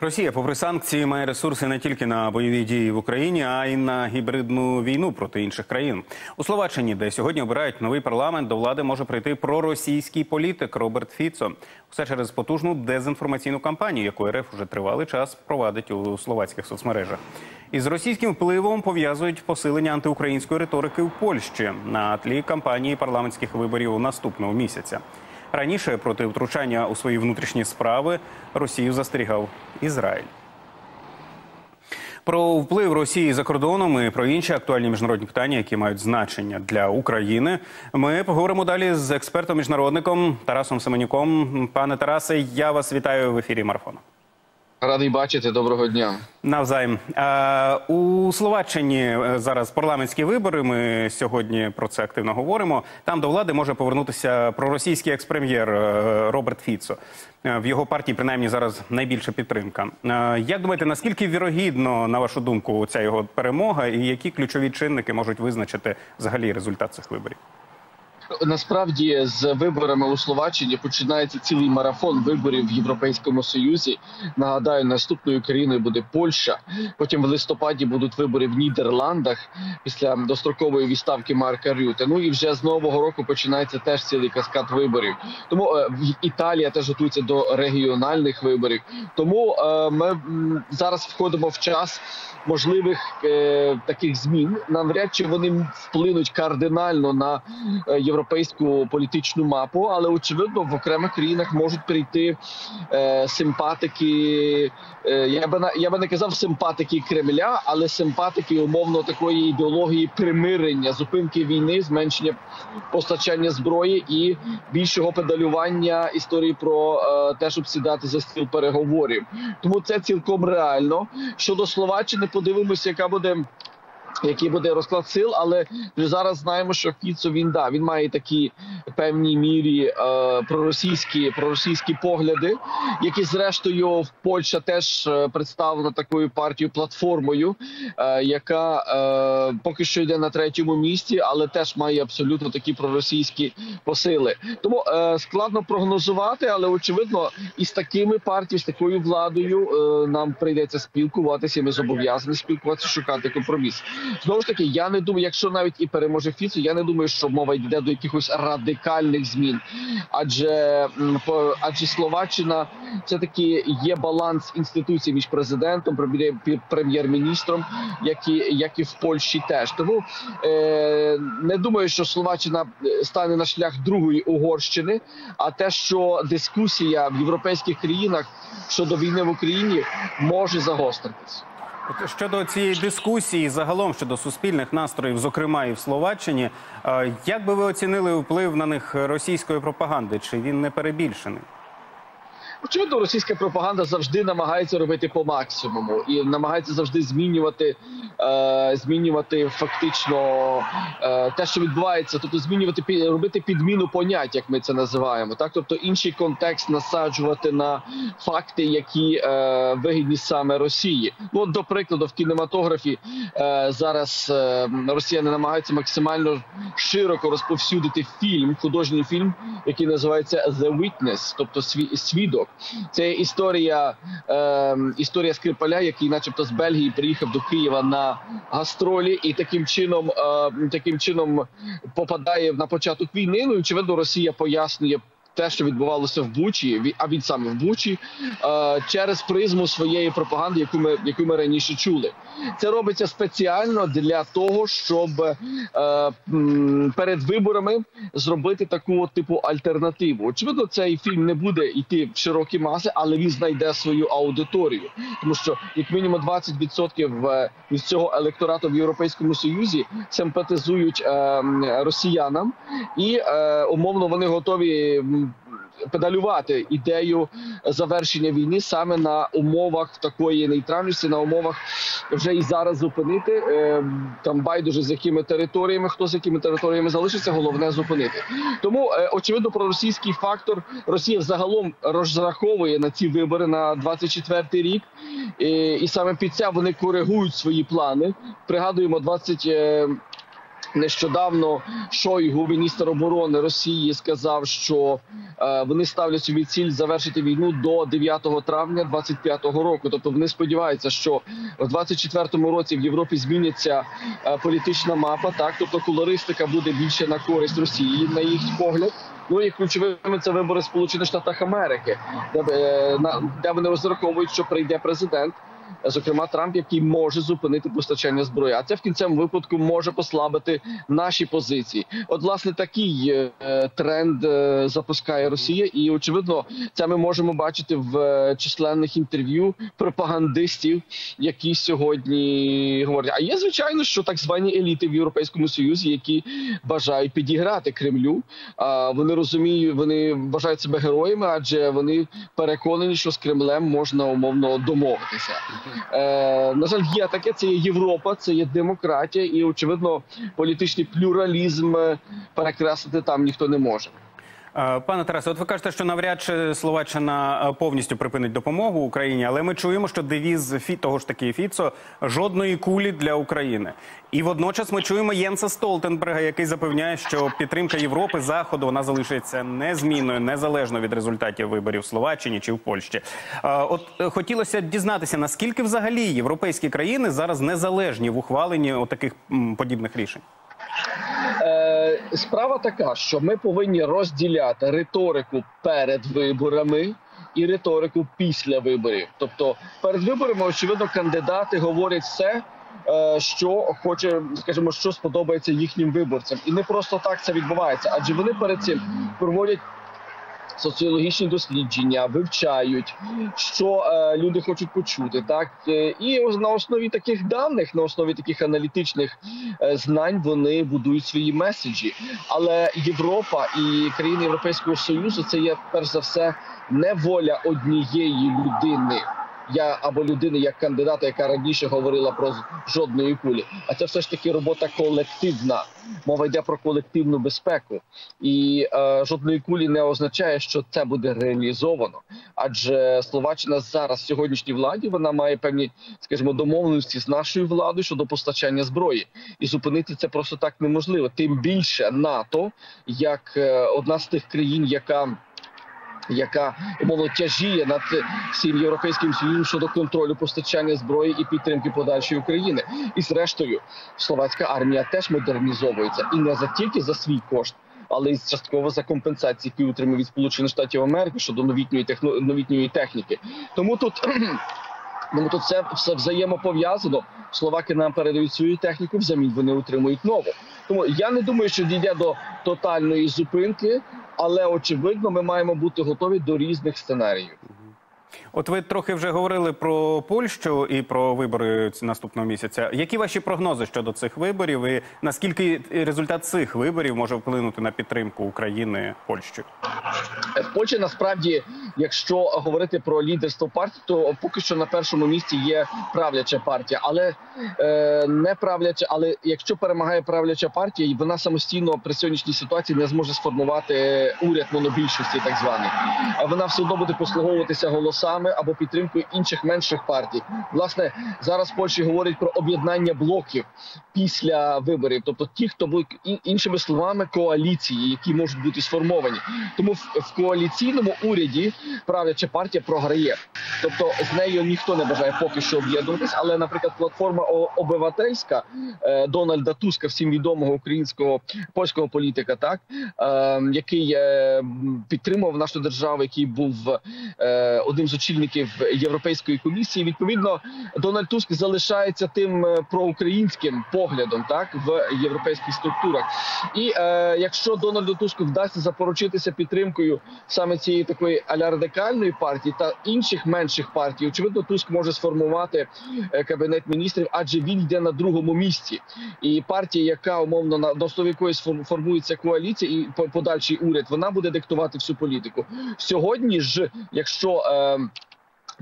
Росія, попри санкції, має ресурси не тільки на бойові дії в Україні, а й на гібридну війну проти інших країн. У Словаччині, де сьогодні обирають новий парламент, до влади може прийти проросійський політик Роберт Фіцо. Все через потужну дезінформаційну кампанію, яку РФ уже тривалий час провадить у словацьких соцмережах. Із російським впливом пов'язують посилення антиукраїнської риторики в Польщі на тлі кампанії парламентських виборів наступного місяця. Раніше проти втручання у свої внутрішні справи Росію застерігав Ізраїль. Про вплив Росії за кордоном і про інші актуальні міжнародні питання, які мають значення для України, ми поговоримо далі з експертом міжнародником Тарасом Семенюком. Пане Тарасе, я вас вітаю в ефірі марафону. Радий бачити, доброго дня. Навзаєм у Словаччині е, зараз парламентські вибори. Ми сьогодні про це активно говоримо. Там до влади може повернутися проросійський експрем'єр е, Роберт Фіцо. Е, В його партії принаймні зараз найбільша підтримка. Як думаєте, наскільки вірогідно, на вашу думку, ця його перемога, і які ключові чинники можуть визначити взагалі результат цих виборів? Насправді з виборами у Словаччині починається цілий марафон виборів в Європейському Союзі. Нагадаю, наступною країною буде Польща. Потім в листопаді будуть вибори в Нідерландах після дострокової відставки Марка Рюте. Ну і вже з нового року починається теж цілий каскад виборів. Тому е, Італія теж готується до регіональних виборів. Тому е, ми зараз входимо в час можливих е, таких змін. Навряд чи вони вплинуть кардинально на е, європейську політичну мапу, але очевидно в окремих країнах можуть прийти е, симпатики. Е, я би я би не казав симпатики Кремля, але симпатики умовно такої ідеології примирення, зупинки війни, зменшення постачання зброї і більшого педалювання історії про е, те, щоб сідати за стіл переговорів. Тому це цілком реально. Щодо Словаччини, подивимося, яка буде. Який буде розклад сил, але зараз знаємо, що Фіцо він да він має такі певній мірі е, проросійські проросійські погляди, які зрештою в Польща теж е, представлена такою партією платформою, е, яка поки що йде на третьому місці, але теж має абсолютно такі проросійські посили. Тому складно прогнозувати, але очевидно, із такими партіями, з такою владою нам прийдеться спілкуватися. і Ми зобов'язані спілкуватися, шукати компроміс. Знову ж таки, я не думаю, якщо навіть і переможе Фіцо, я не думаю, що мова йде до якихось радикальних змін. Адже адже Словаччина це таки є баланс інституцій між президентом, прем'єр- прем'єр-міністром, як і як і в Польщі теж. Тому е, не думаю, що Словаччина е, стане на шлях другої Угорщини. А те, що дискусія в європейських країнах щодо війни в Україні може загостритись. Щодо цієї дискусії, загалом щодо суспільних настроїв, зокрема і в Словаччині, е, як би ви оцінили вплив на них російської пропаганди? Чи він не перебільшений? Очевидно, російська пропаганда завжди намагається робити по максимуму і намагається завжди змінювати, е, змінювати фактично е, те, що відбувається, тобто змінювати робити підміну понять, як ми це називаємо. Так, тобто інший контекст насаджувати на факти, які е, вигідні саме Росії. Ну, от, до прикладу, в кінематографі е, зараз е, росіяни намагаються максимально широко розповсюдити фільм, художній фільм, який називається The Witness, тобто сві- свідок. Це історія, е, історія Скрипаля, який, начебто, з Бельгії приїхав до Києва на гастролі, і таким чином, е, таким чином попадає на початок війни. Ну і очевидно, Росія пояснює. Те, що відбувалося в Бучі, а він саме в Бучі, е, через призму своєї пропаганди, яку ми яку ми раніше чули, це робиться спеціально для того, щоб е, перед виборами зробити таку типу альтернативу. Очевидно, цей фільм не буде йти в широкі маси, але він знайде свою аудиторію, тому що як мінімум 20% е, від цього електорату в Європейському Союзі симпатизують е, росіянам, і умовно вони готові. Педалювати ідею завершення війни саме на умовах такої нейтральності, на умовах вже і зараз зупинити е, там байдуже з якими територіями, хто з якими територіями залишиться, головне зупинити. Тому е, очевидно про російський фактор Росія взагалом розраховує на ці вибори на 24-й рік, і, і саме під це вони коригують свої плани. Пригадуємо 20... Нещодавно Шойгу, міністр оборони Росії, сказав, що е, вони ставлять собі ціль завершити війну до 9 травня 25-го року. Тобто вони сподіваються, що в 24-му році в Європі зміниться е, політична мапа. Так, тобто колористика буде більше на користь Росії, на їх погляд. Ну і ключовими це вибори Сполучених Штатах Америки, е, де вони розраховують, що прийде президент. Зокрема, Трамп, який може зупинити постачання зброї, а це в кінцевому випадку може послабити наші позиції. От, власне, такий е, тренд е, запускає Росія, і очевидно, це ми можемо бачити в е, численних інтерв'ю пропагандистів, які сьогодні говорять. А є звичайно, що так звані еліти в Європейському Союзі, які бажають підіграти Кремлю. Вони розуміють, вони вважають себе героями, адже вони переконані, що з Кремлем можна умовно домовитися. Е, на жаль, є таке. Це є Європа, це є демократія, і очевидно, політичний плюралізм е, перекреслити там ніхто не може. Е, Пане Тарасе, от ви кажете, що навряд чи Словаччина е, повністю припинить допомогу Україні, але ми чуємо, що девіз Фі того ж таки Фіцо жодної кулі для України. І водночас ми чуємо Єнса Столтенберга, який запевняє, що підтримка Європи заходу вона залишиться незмінною, незалежно від результатів виборів в Словаччині чи в Польщі. Е, От хотілося дізнатися, наскільки взагалі європейські країни зараз незалежні в ухваленні отаких м, подібних рішень. Справа така, що ми повинні розділяти риторику перед виборами. І риторику після виборів, тобто перед виборами, очевидно, кандидати говорять все, е, що хоче, скажімо, що сподобається їхнім виборцям, і не просто так це відбувається, адже вони перед цим проводять соціологічні дослідження, вивчають, що е, люди хочуть почути, так Е, і на основі таких даних, на основі таких аналітичних е, знань, вони будують свої меседжі. Але Європа і країни Європейського союзу це є перш за все не воля однієї людини. Я або людини як кандидата, яка раніше говорила про жодної кулі, а це все ж таки робота колективна. Мова йде про колективну безпеку, і е, жодної кулі не означає, що це буде реалізовано. Адже Словаччина зараз сьогоднішній владі вона має певні, скажімо, домовленості з нашою владою щодо постачання зброї, і зупинити це просто так неможливо. Тим більше НАТО, як е, одна з тих країн, яка яка умовно тяжіє над всім європейським союзом щодо контролю постачання зброї і підтримки подальшої України. І зрештою, словацька армія теж модернізовується і не за тільки за свій кошт. Але й частково за компенсації, які отримує від Сполучених Штатів Америки щодо новітньої техно... новітньої техніки. Тому тут тому тут це все взаємопов'язано. Словаки нам передають свою техніку, взамін вони отримують нову. Тому я не думаю, що дійде до тотальної зупинки, але очевидно, ми маємо бути готові до різних сценаріїв. От ви трохи вже говорили про Польщу і про вибори наступного місяця. Які ваші прогнози щодо цих виборів, і наскільки результат цих виборів може вплинути на підтримку України Польщі насправді, якщо говорити про лідерство партії, то поки що на першому місці є правляча партія, але е, не правляча. Але якщо перемагає правляча партія, і вона самостійно при сьогоднішній ситуації не зможе сформувати уряд монобільшості, так званий, а вона все одно буде послуговуватися голосами або підтримкою інших менших партій. Власне, зараз в Польщі говорять про об'єднання блоків після виборів, тобто ті, хто будуть іншими словами коаліції, які можуть бути сформовані. Тому в, коаліційному уряді правляча партія програє. Тобто з нею ніхто не бажає поки що об'єднуватись. Але, наприклад, платформа обивательська е, Дональда Туска, всім відомого українського польського політика, так е, який е, підтримував нашу державу, який був е, одним з очільників Європейської комісії. Відповідно, Дональд Туск залишається тим е, проукраїнським поглядом, так в європейських структурах. І е, якщо Дональду Туску вдасться запоручитися підтримкою саме цієї такої аля радикальної партії та інших менших партій, очевидно, Туск може сформувати е, кабінет міністрів, адже він йде на другому місці. І партія, яка умовно на основі якої формується коаліція і подальший уряд, вона буде диктувати всю політику. Сьогодні ж, якщо е,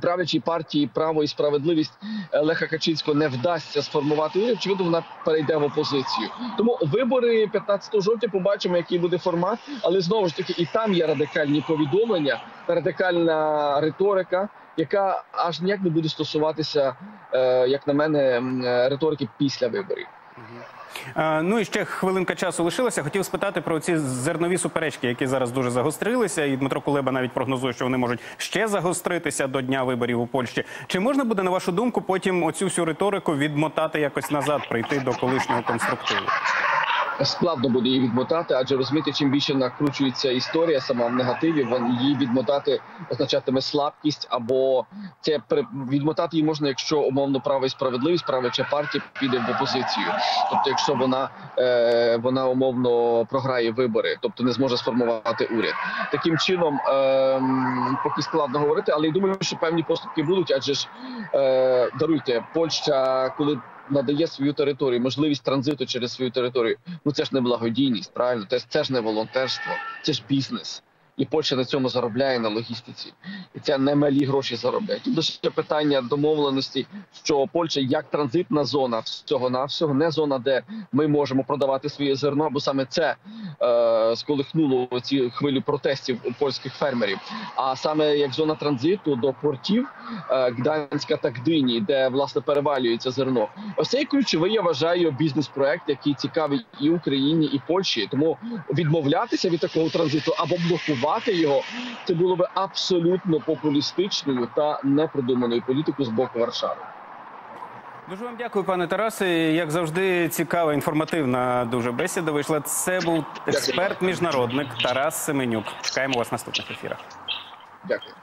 правлячій партії право і справедливість Леха Качинського не вдасться сформувати уряд, очевидно, вона перейде в опозицію. Тому вибори 15 жовтня побачимо, який буде формат. Але знову ж таки, і там є радикальні повідомлення, радикальна риторика, яка аж ніяк не буде стосуватися, е, як на мене, е, риторики після виборів. Е, Ну і ще хвилинка часу лишилася. Хотів спитати про ці зернові суперечки, які зараз дуже загострилися. І Дмитро Кулеба навіть прогнозує, що вони можуть ще загостритися до дня виборів у Польщі. Чи можна буде, на вашу думку, потім оцю всю риторику відмотати якось назад, прийти до колишнього конструктиву? Складно буде її відмотати, адже розумієте, чим більше накручується історія сама в негативі, її відмотати означатиме слабкість, або це відмотати її можна, якщо умовно право і справедливість, правича партія піде в опозицію. Тобто, якщо вона е, вона умовно програє вибори, тобто не зможе сформувати уряд. Таким чином, е, поки складно говорити, але я думаю, що певні поступки будуть, адже ж е, даруйте, Польща, коли надає свою територію, можливість транзиту через свою територію. Ну це ж не благодійність, правильно? Це, це ж не волонтерство, це ж бізнес. І Польща на цьому заробляє на логістиці, і це не малі гроші заробляє. Тут лише питання домовленості, що Польща як транзитна зона всього навсього не зона, де ми можемо продавати своє зерно, бо саме це е, сколихнуло ці хвилю протестів у польських фермерів. А саме як зона транзиту до портів е, Гданська та Гдині, де власне перевалюється зерно. Ось цей ключовий я вважаю бізнес-проект, який цікавий і Україні, і Польщі. Тому відмовлятися від такого транзиту або блокувати його, це було би абсолютно популістичною та непродуманою політикою з боку Варшави. Дуже вам дякую, пане Тарасе. Як завжди, цікава, інформативна дуже бесіда вийшла. Це був експерт, міжнародник Тарас Семенюк. Чекаємо вас в наступних ефірах. Дякую.